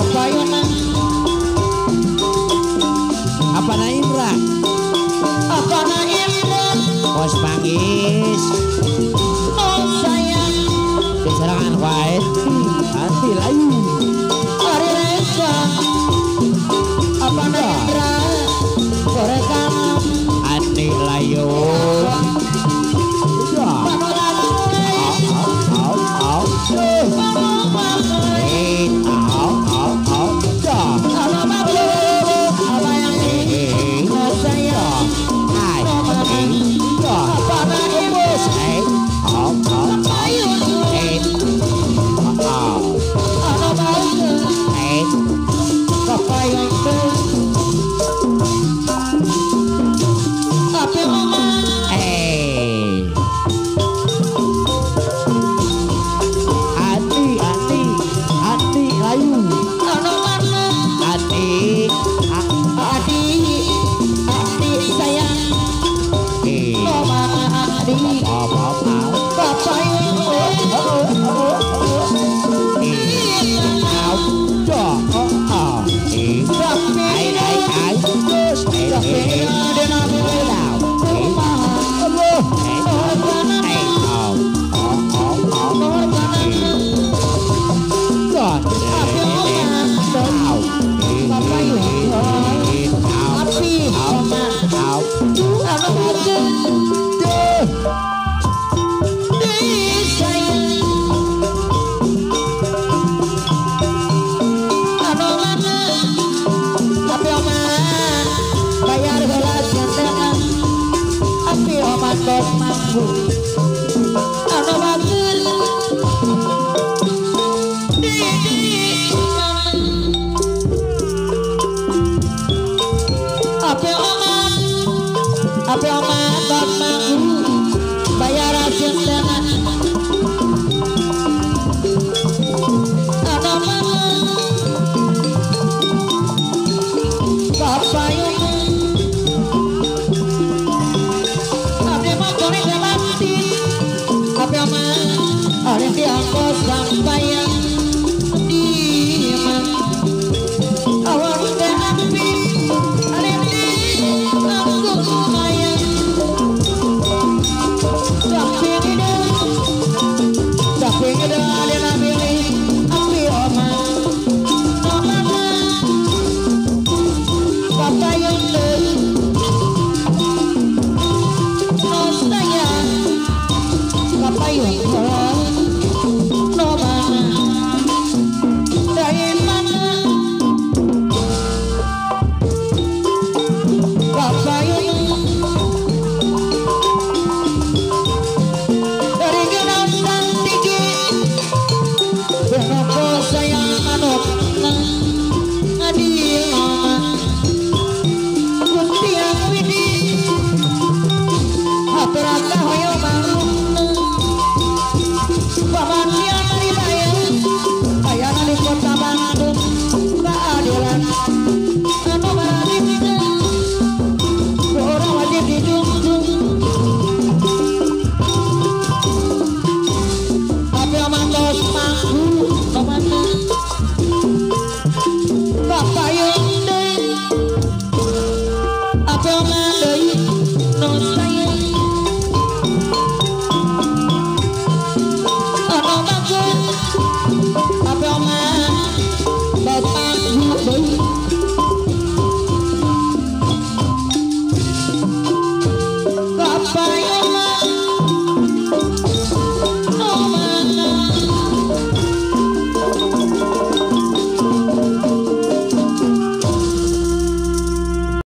apa yun na? Apa na Apa na pos Bos. Oh sayang. Diserangan kuat. Hati layu. நீ Oh.